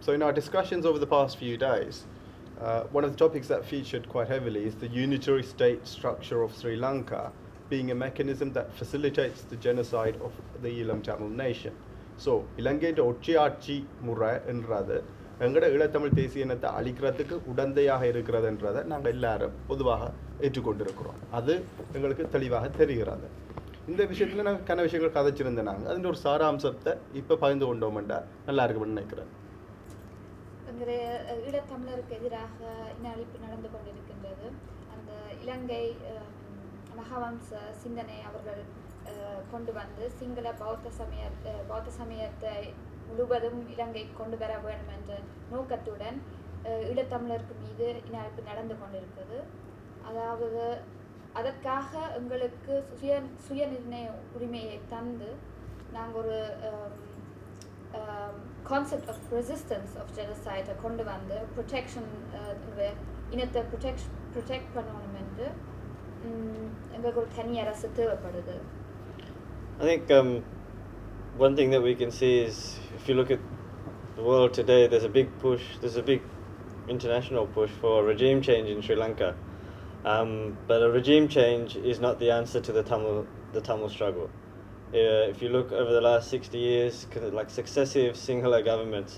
so, in our discussions over the past few days, uh, one of the topics that featured quite heavily is the unitary state structure of Sri Lanka being a mechanism that facilitates the genocide of the Elam Tamil nation. So இலங்கையின் ஒற்றையாட்சி முறை என்றது எங்களோட ஈழத்தமிழ் தேசிய இனத்தை அழிக்கிறதுக்கு உடந்தையாக இருக்கிறதுன்றதை நாங்கள் எல்லாரும் பொதுவாக ஏற்றுக்கொண்டிருக்கிறோம் அது எங்களுக்கு தெளிவாக தெரிகிறது இந்த விஷயத்தில் நாங்கள் கன விஷயங்கள் கதைச்சிருந்தேன் நாங்கள் அதில் ஒரு சாராம்சத்தை இப்போ பகிர்ந்து கொண்டோம்டா நல்லா இருக்கும்னு நினைக்கிறேன். என்கிற ஈழத்தமிழருக்கு எதிராக இன அழிப்பு நடந்து கொண்டிருக்கின்றது அந்த இலங்கை மகாவம்ச சிந்தனை அவர்கள் கொண்டு வந்து சிங்கள பௌத்த சமய பௌத்த சமயத்தை முழுவதும் இலங்கை கொண்டு வர வேண்டும் என்ற நோக்கத்துடன் ஈழத்தமிழருக்கு மீது இன அழிப்பு நடந்து கொண்டிருக்கிறது அதாவது அதற்காக எங்களுக்கு சுய சுய நிர்ணய உரிமையை தந்து நாங்கள் ஒரு concept of resistance of genocide கொண்டு வந்து protection uh, இனத்தை protect protect பண்ணணும் என்று உம், எங்களுக்கு ஒரு தனி அரசு தேவைப்படுது I think um, one thing that we can see is if you look at the world today, there's a big push, there's a big international push for regime change in Sri Lanka. Um, but a regime change is not the answer to the Tamil, the Tamil struggle. Uh, if you look over the last 60 years, kind of like successive Sinhala governments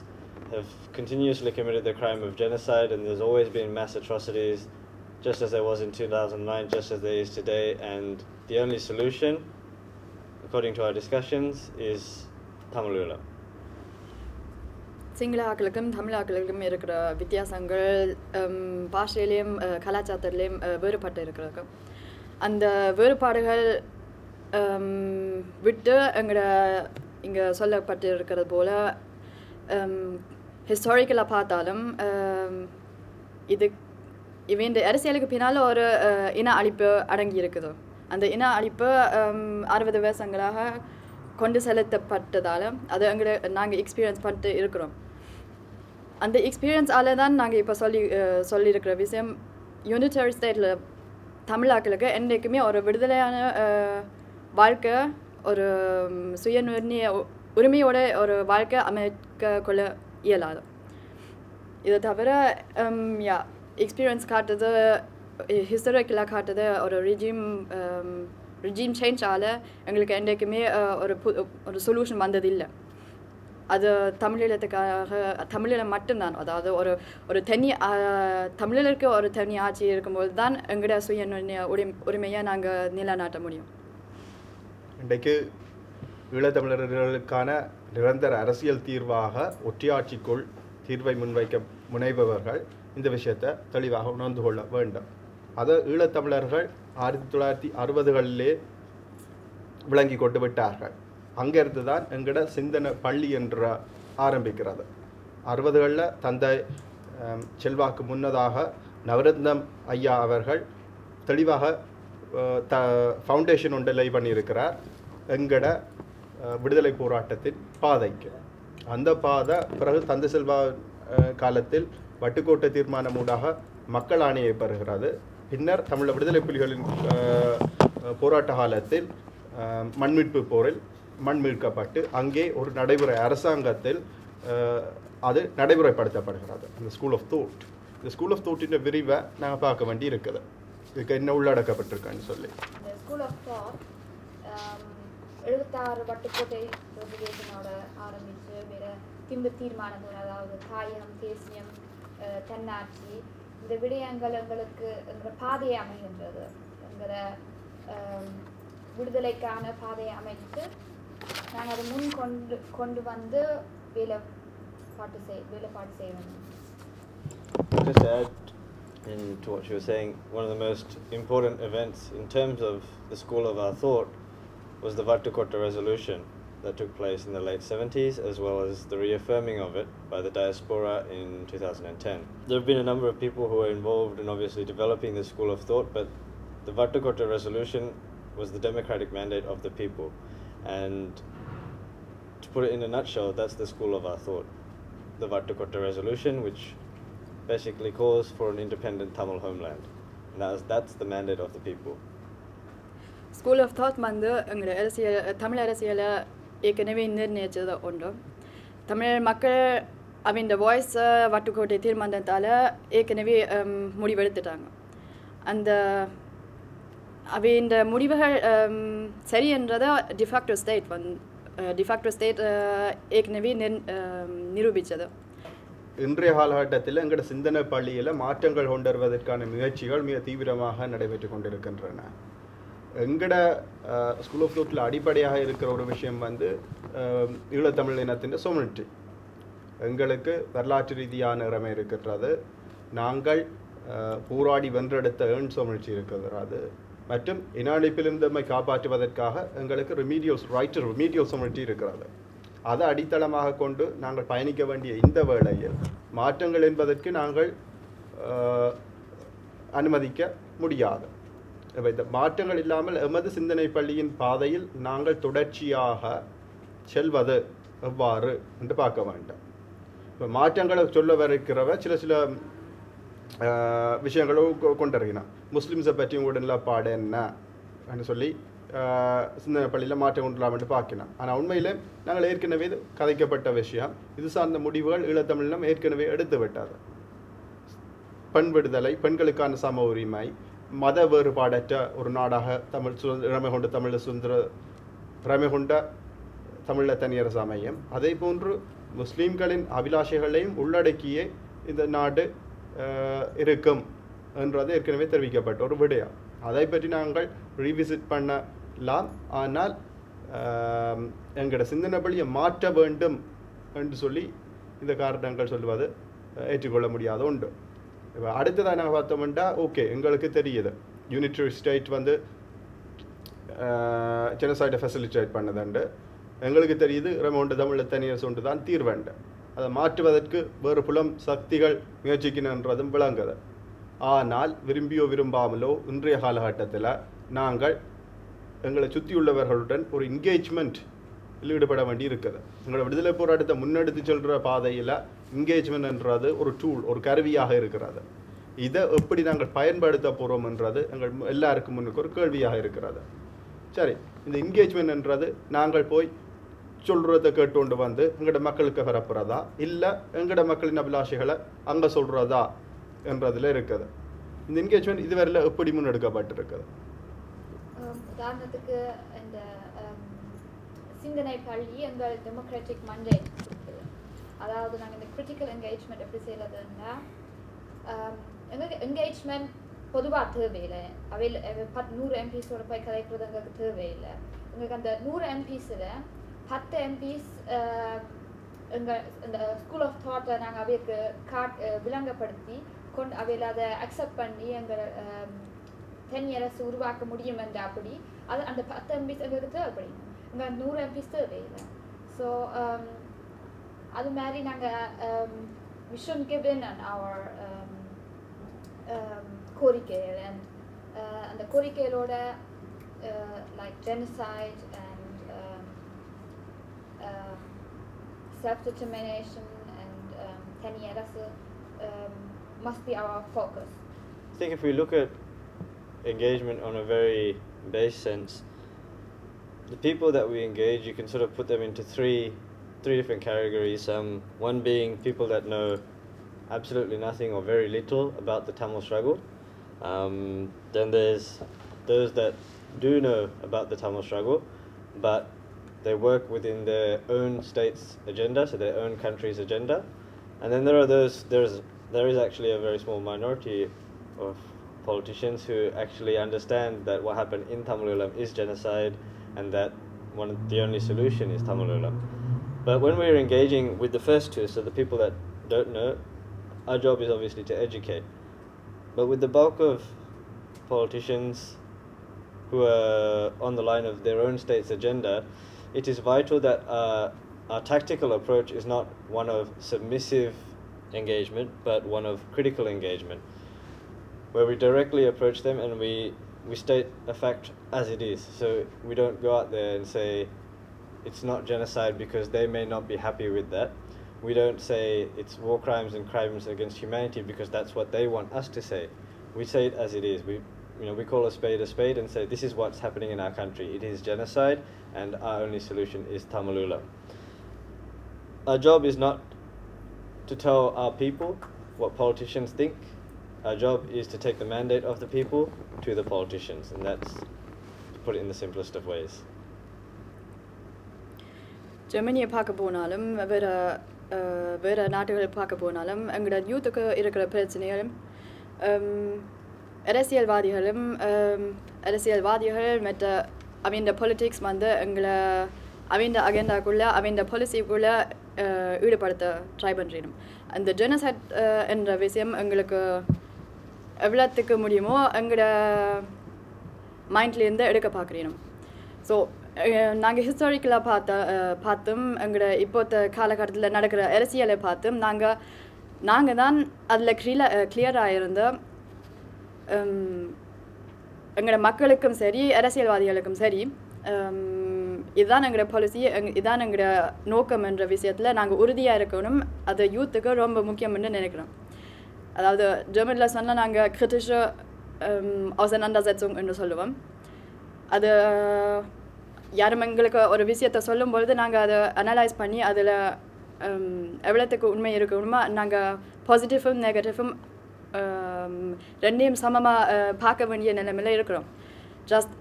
have continuously committed the crime of genocide, and there's always been mass atrocities, just as there was in 2009, just as there is today. And the only solution, according to our discussions, is Tamilula. Sinhala ஆக்களுக்கும் Tamil ஆக்களுக்கும் இருக்கிற வித்தியாசங்கள் ஹம், பாஷையிலையும் அஹ், கலாச்சாரத்திலையும் அஹ், வேறுபட்டு இருக்கிறது அந்த வேறுபாடுகள் ஹம், Um, விட்டு எங்களோட இங்கே சொல்லப்பட்டு இருக்கிறது போல் ஹிஸ்டாரிக்கலாக um, பார்த்தாலும் um, இது இவன் அரசியலுக்கு பின்னால் ஒரு uh, இன அழிப்பு அடங்கி இருக்குது. அந்த இன அழிப்பு அறுபது வருஷங்களாக கொண்டு செலுத்தப்பட்டதால் அதை எங்களை நாங்கள் எக்ஸ்பீரியன்ஸ் பண்ணிட்டு இருக்கிறோம். அந்த எக்ஸ்பீரியன்ஸால் தான் நாங்கள் இப்போ சொல்லி uh, சொல்லியிருக்கிற விஷயம் யூனிட்டரி ஸ்டேட்டில் தமிழாக்களுக்கு என்றைக்குமே ஒரு விடுதலையான uh, வாழ்க்கை ஒரு சுய சுயநிர்ணய உரிமையோட ஒரு வாழ்க்கை அமைக்க கொள்ள இயலாது. இதை தவிர யா எக்ஸ்பீரியன்ஸ் காட்டுது ஹிஸ்டரிக்கலாக காட்டுது ஒரு ரிஜிம் ரிஜிம் சேஞ்சால் எங்களுக்கு என்றைக்குமே ஒரு பு ஒரு சொல்யூஷன் வந்ததில்லை. அது தமிழீழத்துக்காக தமிழில் மட்டும்தான். அதாவது ஒரு ஒரு தனி அஹ், ஒரு தனி ஆட்சி இருக்கும்போது தான் எங்களோட சுய உரிமை உரிமையை நாங்கள் நிலைநாட்ட முடியும். இன்றைக்கு ஈழத்தமிழர்களுக்கான நிரந்தர அரசியல் தீர்வாக ஒற்றையாட்சிக்குள் தீர்வை முன்வைக்க முனைபவர்கள் இந்த விஷயத்தை தெளிவாக உணர்ந்து கொள்ள வேண்டும். அதை ஈழத்தமிழர்கள் ஆயிரத்தி தொள்ளாயிரத்தி அறுபதுகளிலே விளங்கி கொண்டு விட்டார்கள். அங்கிருந்து தான் எங்கட சிந்தனை பள்ளி என்ற ஆரம்பிக்கிறது. அறுபதுகளில் தந்தை செல்வாக்கு முன்னதாக நவரத்னம் ஐயா அவர்கள் தெளிவாக த ஃபவுண்டேஷன் ஒன்றை லை பண்ணியிருக்கிறார். எங்கட விடுதலை போராட்டத்தின் பாதைக்கு. அந்த பாதை பிறகு தந்தை செல்வா காலத்தில் வட்டுக்கோட்டை தீர்மானம் ஊடாக மக்கள் ஆணையை பெறுகிறது. பின்னர் தமிழ விடுதலை புலிகளின் போராட்ட காலத்தில் மண்மீட்பு போரில் மண் மீட்கப்பட்டு அங்கே ஒரு நடைமுறை அரசாங்கத்தில் அது நடைமுறைப்படுத்தப்படுகிறது. அந்த ஸ்கூல் ஆஃப் தோட் இந்த ஸ்கூல் ஆஃப் தோட்டின் விரிவை நாங்கள் பார்க்க வேண்டி இருக்குது இதுக்கு என்ன உள்ளடக்கப்பட்டிருக்கேன்னு சொல்லி. எழுபத்தாறு வட்டுக்கோட்டை ரெகுலேஷனோட ஆரம்பித்து வேற திம்பு தீர்மானங்கள் அதாவது தாயம் தேசியம் அஹ், தன்னாட்சி இந்த விடயங்கள் எங்களுக்கு எங்களோட பாதையை அமைகின்றது எங்களோட அஹ், விடுதலைக்கான பாதையை அமைத்து நாங்கள் அதை முன் கொண்டு கொண்டு வந்து வேலை பாட்டு செய் வேலைப்பாடு செய்ய வேண்டும் Just to add in to what you were saying, one of the most important events in terms of the school of our thought was the Vatukota resolution that took place in the late 70s, as well as the reaffirming of it by the diaspora in 2010. There have been a number of people who were involved in obviously developing the school of thought, but the Vatukota resolution was the democratic mandate of the people. And to put it in a nutshell, that's the school of our thought. The Vatukota resolution, which basically calls for an independent Tamil homeland. And that's, that's the mandate of the people. School of thought வந்து எங்களோட அரசியல் தமிழ் அரசியலை ஏற்கனவே நிர்ணயிச்சது ஒன்று. தமிழ் மக்கள் அவன் வாய்ஸை வட்டுக்கோட்டை தீர்மானத்தால் ஏற்கனவே முடிவெடுத்துட்டாங்க. அந்த அவன் முடிவுகள் சரி என்றதை டிஃபாக்டோ ஸ்டேட் வந் டிஃபாக்டோ ஸ்டேட் ஏற்கனவே நிர் நிரூபித்தது இன்றைய காலகட்டத்தில் எங்களோட சிந்தனை பள்ளியில் மாற்றங்கள் கொண்டு வருவதற்கான முயற்சிகள் மிக தீவிரமாக நடைபெற்று கொண்டிருக்கின்றன. எங்கட ஸ்கூல் ஆஃப் தோட்டில் அடிப்படையாக இருக்கிற ஒரு விஷயம் வந்து ஈழத்தமிழ் இனத்தின் சோமினிட்டி எங்களுக்கு வரலாற்று ரீதியான இறமை இருக்கின்றது. நாங்கள் போராடி வென்றெடுத்த ஏன் சோமிழ்ச்சி இருக்கிறது மற்றும் இன அழிப்பிலிருந்து காப்பாற்றுவதற்காக எங்களுக்கு ரிமீடியோஸ் ரைட்டர் ரிமீடியோ சோமிழ்ச்சி இருக்கிறது. அதை அடித்தளமாக கொண்டு நாங்கள் பயணிக்க வேண்டிய இந்த வேளையில் மாற்றங்கள் என்பதற்கு நாங்கள் அனுமதிக்க முடியாது. இந்த மாற்றங்கள் இல்லாமல் எமது சிந்தனை பள்ளியின் பாதையில் நாங்கள் தொடர்ச்சியாக செல்வது எவ்வாறு என்று பார்க்க வேண்டும். இப்போ மாற்றங்களை சொல்ல வரைக்கிறவர் சில சில விஷயங்களும் கொ- கொண்டிருக்கிறான் முஸ்லிம்ஸை பற்றி உடனே பாட என்ன அப்படின்னு சொல்லி சிந்தனை பள்ளியில் மாற்றம் கொண்டுலாம்னு பார்க்கணும் ஆனால் உண்மையில் நாங்கள் ஏற்கனவே இது கதைக்கப்பட்ட விஷயம். இது சார்ந்த முடிவுகள் ஈழத்தமிழினம் ஏற்கனவே எடுத்து விட்டது பெண் விடுதலை பெண்களுக்கான சம உரிமை மத வேறுபாடற்ற ஒரு நாடாக தமிழ் சுதந்திர இறமை கொண்ட தமிழ் சுதந்திர பிரமை கொண்ட தமிழ தனியரசு அமையும். அதே போன்று முஸ்லீம்களின் அபிலாஷைகளையும் உள்ளடக்கியே இந்த நாடு இருக்கும் என்றது ஏற்கனவே தெரிவிக்கப்பட்ட ஒரு விடயம். அதை பற்றி நாங்கள் ரீவிசிட் பண்ணலாம். ஆனால் எங்களோட சிந்தனை வழியை மாற்ற வேண்டும் என்று சொல்லி இந்த காரணங்கள் சொல்வது ஏற்றுக்கொள்ள முடியாத உண்டு இப்போ அடுத்ததாக நாங்கள் பார்த்தோம்னா ஓகே எங்களுக்கு தெரியுது. யூனிட்டரி ஸ்டேட் வந்து ஜெனசைடை ஃபெசிலிட்டேட் பண்ணதுண்டு. எங்களுக்கு தெரியுது ரெமௌண்டு தமிழில் தனியார் சொண்டு தான் தீர்வேண்டு. அதை மாற்றுவதற்கு வேறு புலம் சக்திகள் முயற்சிக்கணுன்றதும் விளங்குது. ஆனால் விரும்பியோ விரும்பாமலோ இன்றைய காலகட்டத்தில் நாங்கள் எங்களை சுற்றியுள்ளவர்களுடன் ஒரு என்கேஜ்மெண்ட் ஈடுபட வேண்டி இருக்குது எங்களோட விடுதலை போராட்டத்தை முன்னெடுத்து செல்கிற பாதையில் என்கேஜ்மெண்ட்ன்றது ஒரு டூல் ஒரு கருவியாக இருக்கிறது. இதை எப்படி நாங்கள் பயன்படுத்த போகிறோம்ன்றது எங்கள் எல்லாருக்கும் முன்னுக்கு ஒரு கேள்வியாக இருக்கிறது. சரி இந்த என்கேஜ்மெண்ட்ன்றது நாங்கள் போய் சொல்கிறத கேட்டுக்கொண்டு வந்து எங்களோட மக்களுக்கு வரப்புறதா? இல்லை எங்களோட மக்களின் அபிலாஷைகளை அங்கே சொல்கிறதா என்றதில் இருக்குது. இந்த என்கேஜ்மெண்ட் இதுவரையில் எப்படி முன்னெடுக்கப்பட்டிருக்குது? உதாரணத்துக்கு இந்த சிந்தனை பள்ளி எங்கள் டெமோக்ராட்டிக் மண்டே அதாவது நாங்கள் இந்த கிரிட்டிக்கல் என்கேஜ்மெண்ட் எப்படி செய்யறதுன்னா எங்களுக்கு என்கேஜ்மெண்ட் பொதுவாக தேவையில்லை. அவையில் பத்து நூறு எம்பிஸோட போய் கதைக்கிறது எங்களுக்கு தேவையில்லை. எங்களுக்கு அந்த நூறு எம்பிஸில் பத்து எம்பிஸ் எங்கள் இந்த ஸ்கூல் ஆஃப் தாட்டை நாங்கள் அவைக்கு காட் விளங்கப்படுத்தி கொண்டு அவையில் அதை அக்செப்ட் பண்ணி எங்கள் தனி அரசு உருவாக்க முடியும் என்ற அப்படி அது அந்த பத்து எம்பிஸ் எங்களுக்கு தேவைப்படும் எங்கள் நூறு எம்பிஸ் தேவையில்லை. ஸோ அது மாதிரி நாங்கள் விஷன் கிவன் அண்ட் அவர் கோரிக்கைகள் அண்ட் அந்த கோரிக்கைகளோட like genocide and self-determination and um, தனி அரசு um, must be our focus. I think if we look at engagement on a very base sense, the people that we engage, you can sort of put them into three, three different categories. Um, one being people that know absolutely nothing or very little about the Tamil struggle. Um, then there's those that do know about the Tamil struggle, but they work within their own state's agenda, so their own country's agenda. And then there are those, there's, there is actually a very small minority of politicians who actually understand that what happened in Tamilulam is genocide and that one the only solution is Tamilulam. But when we're engaging with the first two, so the people that don't know, our job is obviously to educate. But with the bulk of politicians who are on the line of their own state's agenda, it is vital that uh, our tactical approach is not one of submissive engagement, but one of critical engagement, where we directly approach them and we, we state a fact as it is. So we don't go out there and say it's not genocide because they may not be happy with that. We don't say it's war crimes and crimes against humanity because that's what they want us to say. We say it as it is. We, you know, we call a spade a spade and say this is what's happening in our country. It is genocide, and our only solution is Tamalula. Our job is not to tell our people what politicians think. Our job is to take the mandate of the people to the politicians, and that's to put it in the simplest of ways. ஜெர்மனியை பார்க்க போனாலும் வேறு வேறு நாடுகளை பார்க்க போனாலும் எங்களோட யூத்துக்கு இருக்கிற பிரச்சனைகளும் அரசியல்வாதிகளும் அரசியல்வாதிகள் மற்ற அவங்க பொலிட்டிக்ஸ் வந்து எங்களை அவங்க அகெண்டாக்குள்ளே அவங்க பாலிசிக்குள்ளே ஈடுபடுத்த ட்ரை பண்ணுறோம் அந்த ஜெனசட் என்ற விஷயம் எங்களுக்கு எவ்வளோத்துக்கு முடியுமோ எங்களோட மைண்ட்லேருந்து எடுக்க பார்க்குறோம் ஸோ நாங்கள் ஹிஸ்டாரிக்கலாக பார்த்த பார்த்தும். எங்களோட இப்போத்த காலகட்டத்தில் நடக்கிற அரசியலை பார்த்தும். நாங்கள் நாங்கள் தான் அதில் க்ளீல கிளியராக இருந்தோம் எங்களோட மக்களுக்கும் சரி அரசியல்வாதிகளுக்கும் சரி இதுதான் எங்களோட பாலிசி எங் இதுதான் எங்களோட நோக்கம் என்ற விஷயத்தில் நாங்கள் உறுதியாக இருக்கணும். அது யூத்துக்கு ரொம்ப முக்கியம்னு நினைக்கிறோம். அதாவது ஜெர்மனியில் சொன்னால் நாங்கள் kritische ähm, Auseinandersetzung என்று சொல்லுவோம். அது யாரும் எங்களுக்கு ஒரு விஷயத்தை சொல்லும்பொழுது நாங்கள் அதை அனலைஸ் பண்ணி அதில் எவ்வளோத்துக்கு உண்மை இருக்கணுமா நாங்கள் பாசிட்டிவும் நெகட்டிவும் ரெண்டையும் சமமாக பார்க்க வேண்டிய நிலைமையில் இருக்கிறோம். ஜஸ்ட்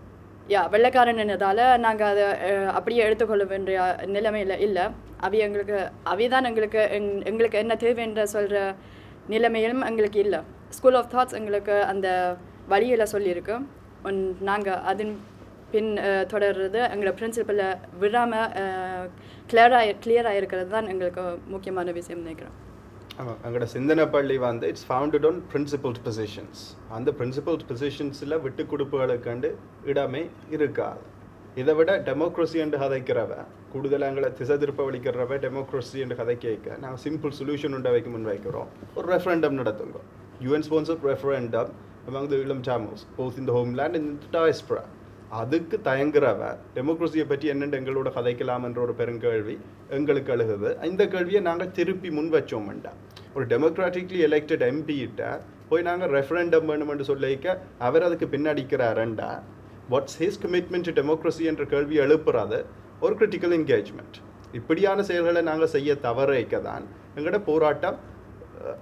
யா வெள்ளைக்காரன்றதால நாங்கள் அதை அப்படியே எடுத்துக்கொள்ள வேண்டிய நிலைமையில் இல்லை. அவி எங்களுக்கு அவி தான் எங்களுக்கு எங்- எங்களுக்கு என்ன தேவைன்ற சொல்கிற நிலைமையிலும் எங்களுக்கு இல்லை. ஸ்கூல் ஆஃப் தாட்ஸ் எங்களுக்கு அந்த வழியில் சொல்லியிருக்கு. நாங்கள் அதன் பின் தொடர்றது எங்களோட பிரின்சிபலை விடாமல் கிளியராக கிளியராக இருக்கிறது தான் எங்களுக்கு முக்கியமான விஷயம் நினைக்கிறோம். ஆமாம் எங்களோட சிந்தனை பள்ளி வந்து it's founded on principle positions அந்த பிரின்சிபல் பொசிஷன்ஸில் விட்டு கொடுப்புகளுக்கு இடமே இருக்காது இதை விட டெமோக்ரஸி என்று கதைக்கிறவ கூடுதலாக எங்களை திசை திருப்ப வலிக்கிறவ டெமோக்ரஸி என்று கதை கேட்க நாங்கள் சிம்பிள் சொல்யூஷன் உண்டை வைக்க முன் வைக்கிறோம். ஒரு ரெஃபரண்டம் நடத்துங்க. UN sponsor referendum among the Eelam Samos both in the homeland and in the diaspora. அதுக்கு தயங்குறவ டெமோக்ரஸியை பற்றி என்னென்று எங்களோட கதைக்கலாம் என்ற ஒரு பெருங்கேள்வி எங்களுக்கு அழுகுது இந்த கேள்வியை நாங்கள் திருப்பி முன் வச்சோம்டா. ஒரு டெமோக்ராட்டிக்லி எலெக்டட் எம்பிகிட்ட போய் நாங்கள் ரெஃபரண்டம் வேணுமென்று சொல்லிக்க அவர் அதுக்கு பின்னடிக்கிறாரண்டா. What's his commitment to democracy என்ற கேள்வி எழுப்புறது ஒரு கிரிட்டிக்கல் என்கேஜ்மெண்ட் இப்படியான செயல்களை நாங்கள் செய்ய தவறைக்க தான் எங்களோட போராட்டம்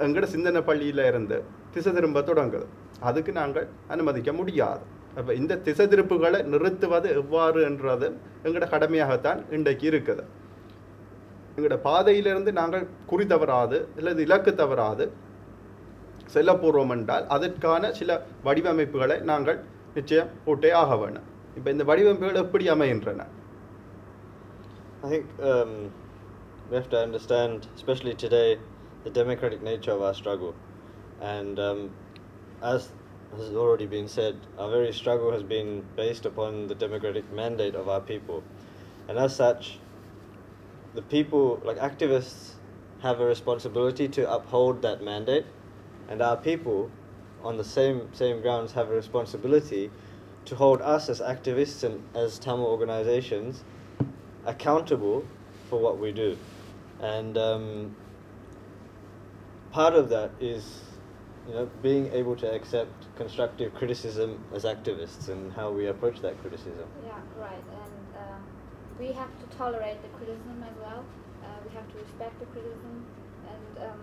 எங்களோட சிந்தனை பள்ளியில இருந்து திசை திரும்ப தொடங்குது. அதுக்கு நாங்கள் அனுமதிக்க முடியாது. அப்போ இந்த திசை திருப்புகளை நிறுத்துவது எவ்வாறு என்றது எங்களோட கடமையாகத்தான் இன்றைக்கு இருக்குது. எங்களோட பாதையிலிருந்து நாங்கள் குறி தவறாது அல்லது இலக்கு தவறாது செல்லப்போகிறோம் என்றால் அதற்கான சில வடிவமைப்புகளை நாங்கள் நிச்சயம் போட்டே ஆக வேணும் இப்போ இந்த வடிவமைப்புகள் எப்படி அமைகின்றன? I think um, we have to understand, especially today, the democratic nature of our struggle. And um, as has already been said, our very struggle has been based upon the democratic mandate of our people. And as such, the people, like activists, have a responsibility to uphold that mandate, and our people, on the same same grounds, have a responsibility to hold us as activists and as Tamil organizations accountable for what we do. And um, part of that is, you know, being able to accept constructive criticism as activists and how we approach that criticism. Yeah, right. And um, we have to tolerate the criticism as well. Uh, we have to respect the criticism. And um,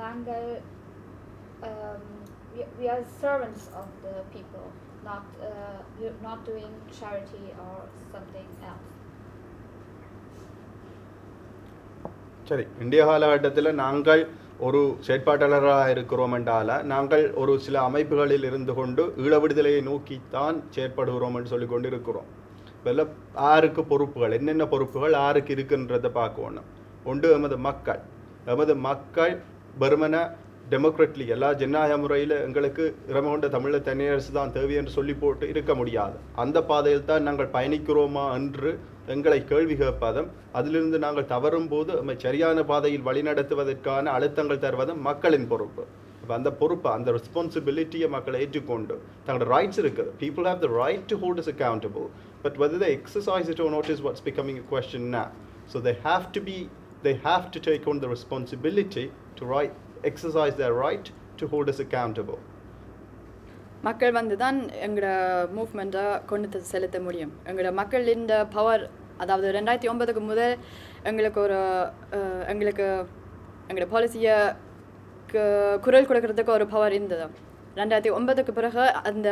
நாங்கள் um, we, we are servants of the people, not uh, we're not doing charity or something else. சரி இந்திய காலகட்டத்தில் நாங்கள் ஒரு செயற்பாட்டாளராக இருக்கிறோம் என்றால் நாங்கள் ஒரு சில அமைப்புகளில் இருந்து கொண்டு ஈழ விடுதலையை நோக்கித்தான் செயற்படுகிறோம் என்று சொல்லி கொண்டு இருக்கிறோம் இதில் யாருக்கு பொறுப்புகள் என்னென்ன பொறுப்புகள் யாருக்கு இருக்குன்றதை பார்க்கணும். ஒன்று எமது மக்கள். எமது மக்கள் வெறுமன டெமோக்ரட்லி எல்லா ஜனநாயக முறையில் எங்களுக்கு இறமை கொண்ட தமிழர் தனியரசு தான் தேவை என்று சொல்லி போட்டு இருக்க முடியாது. அந்த பாதையில் தான் நாங்கள் பயணிக்கிறோமா என்று எங்களை கேள்வி கேட்பதும் அதிலிருந்து நாங்கள் தவறும் போது நம்மை சரியான பாதையில் வழிநடத்துவதற்கான அழுத்தங்கள் தருவதும் மக்களின் பொறுப்பு அப்போ அந்த பொறுப்பை அந்த ரெஸ்பான்சிபிலிட்டியை மக்களை ஏற்றுக்கொண்டு தங்களோட ரைட்ஸ் இருக்குது people have the right to hold us accountable but whether the exercise it not is what's becoming கொஸ்டின்னா so they have to be they have to take on the responsibility to right exercise the right to hold us accountable மக்கள் வந்து தான் எங்களோட மூவ்மெண்ட்டை கொண்டு செலுத்த முடியும். எங்களோட மக்களின் power அதாவது ரெண்டாயிரத்தி ஒன்பதுக்கு முதல் எங்களுக்கு ஒரு எங்களுக்கு எங்களோட பாலிசியை குரல் கொடுக்கறதுக்கு ஒரு பவர் இருந்தது. ரெண்டாயிரத்தி ஒன்பதுக்கு பிறகு அந்த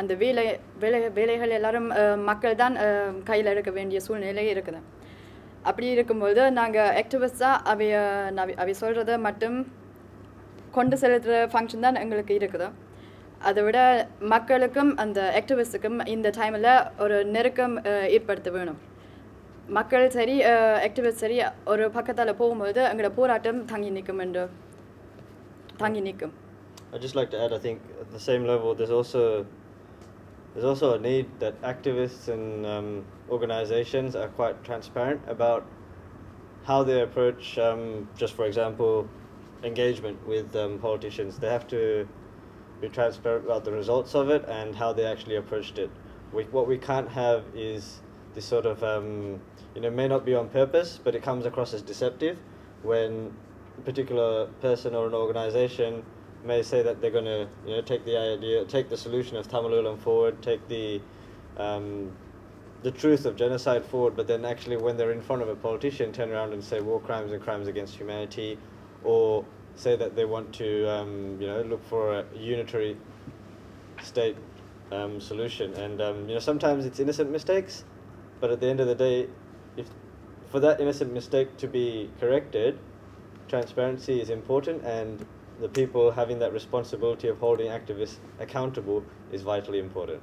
அந்த வேலை வேலை வேலைகள் எல்லாரும் மக்கள் தான் கையில் எடுக்க வேண்டிய சூழ்நிலை இருக்குது. அப்படி இருக்கும்போது நாங்கள் ஆக்டிவிஸ்டாக அவைய அவை சொல்கிறத மட்டும் கொண்டு செலுத்துகிற ஃபங்க்ஷன் தான் எங்களுக்கு இருக்குது. அதை விட மக்களுக்கும் அந்த ஆக்டிவிஸ்ட்டுக்கும் இந்த டைமில் ஒரு நெருக்கம் அஹ், ஏற்படுத்த வேணும் மக்கள் சரி ஆக்டிவிஸ்ட் சரி ஒரு பக்கத்தால் போகும்போது எங்களோட போராட்டம் தங்கி நிற்கும் என்று தங்கி நிற்கும் I'd just like to add, I think at the same level, there's also there's also a need that activists and um, organizations are quite transparent about how they approach, um, just for example, engagement with um, politicians. They have to be transparent about the results of it and how they actually approached it. We, what we can't have is this sort of, um, you know, may not be on purpose, but it comes across as deceptive when a particular person or an organization may say that they're going to, you know, take the idea, take the solution of Tamalulam forward, take the, um, the truth of genocide forward, but then actually when they're in front of a politician, turn around and say war crimes and crimes against humanity, or say that they want to, um, you know, look for a unitary state um, solution. And um, you know, sometimes it's innocent mistakes, but at the end of the day, if for that innocent mistake to be corrected, transparency is important, and the people having that responsibility of holding activists accountable is vitally important.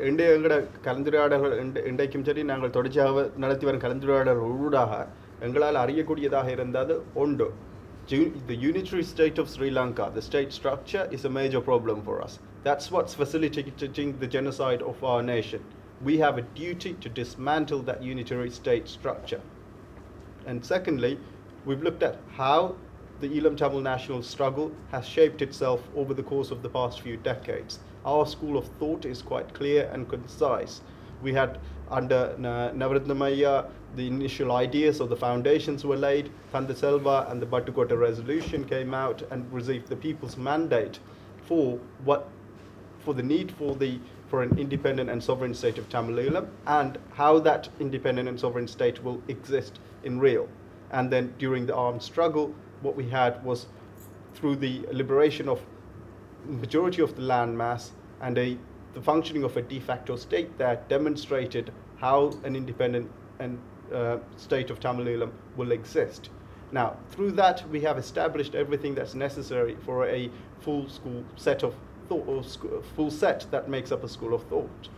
இன்றைய எங்களோட கலந்துரையாடல்கள் இன்றை- இன்றைக்கும் சரி நாங்கள் தொடர்ச்சியாக நடத்தி வரும் கலந்துரையாடல்கள் ஊடாக எங்களால் அறியக்கூடியதாக இருந்தது ஒன்று Ju- the unitary state of Sri Lanka, the state structure, is a major problem for us. That's what's facilitating the genocide of our nation. We have a duty to dismantle that unitary state structure. And secondly, we've looked at how the Elam Tamil national struggle has shaped itself over the course of the past few decades. Our school of thought is quite clear and concise. We had under Na- the initial ideas or the foundations were laid. Thanda Selva and the Batukota resolution came out and received the people's mandate for what for the need for the for an independent and sovereign state of Tamilulam and how that independent and sovereign state will exist in real. And then during the armed struggle, what we had was through the liberation of majority of the landmass and a the functioning of a de facto state that demonstrated how an independent and uh, state of Tamil Nadu will exist. Now, through that, we have established everything that's necessary for a full school set of thought, or full set that makes up a school of thought.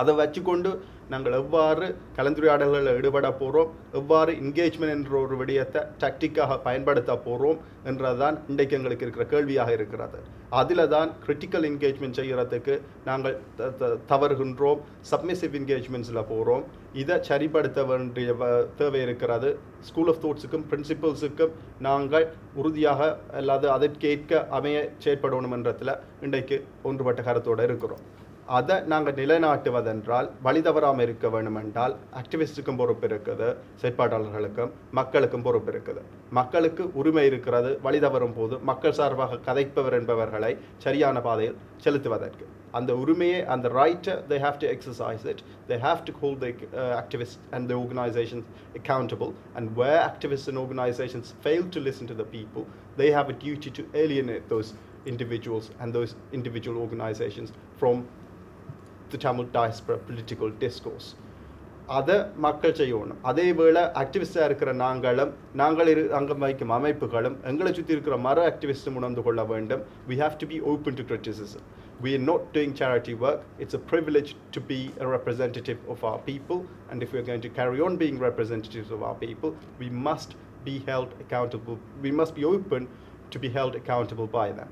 അത് വെച്ചുകൊണ്ട് நாங்கள் எவ்வாறு கலந்துரையாடல்களில் ஈடுபட போகிறோம் எவ்வாறு engagement என்ற ஒரு விடயத்தை டாக்டிக்காக பயன்படுத்த போகிறோம் என்றதான் இன்றைக்கு எங்களுக்கு இருக்கிற கேள்வியாக இருக்கிறது. அதில் தான் கிரிட்டிக்கல் என்கேஜ்மெண்ட் செய்கிறதுக்கு நாங்கள் த- த- தவறுகின்றோம் சப்மிசிவ் என்கேஜ்மெண்ட்ஸில் போகிறோம் இதை சரிப்படுத்த வேண்டிய தேவை இருக்கிறது. ஸ்கூல் ஆஃப் தாட்ஸுக்கும் பிரின்சிபல்ஸுக்கும் நாங்கள் உறுதியாக அல்லாது அதற்கேற்க அமைய செயற்படணும் என்றத்தில் இன்றைக்கு ஒன்றுபட்ட கருத்தோடு இருக்கிறோம். அதை நாங்கள் நிலைநாட்டுவதென்றால் வழி தவறாமல் இருக்க வேண்டுமென்றால் ஆக்டிவிஸ்டுக்கும் பொறுப்பு இருக்குது செயற்பாட்டாளர்களுக்கும் மக்களுக்கும் பொறுப்பு இருக்குது மக்களுக்கு உரிமை இருக்கிறது வழி தவறும் போது மக்கள் சார்பாக கதைப்பவர் என்பவர்களை சரியான பாதையில் செலுத்துவதற்கு அந்த உரிமையை அந்த ரைட்டை they have to exercise it they have to hold the uh, activists and the organizations accountable and where activists and organizations fail to listen to the people they have a duty to alienate those individuals and those individual organizations from the Tamil diaspora political discourse. அதை மக்கள் செய்யணும் அதே வேளை ஆக்டிவிஸ்டாக இருக்கிற நாங்களும் நாங்கள் இரு அங்கம் வைக்கும் அமைப்புகளும் எங்களை சுற்றி இருக்கிற மர ஆக்டிவிஸ்டும் உணர்ந்து கொள்ள வேண்டும் we have to be open to criticism we are not doing charity work it's a privilege to be a representative of our people and if we're going to carry on being representatives of our people we must be held accountable we must be open to be held accountable by them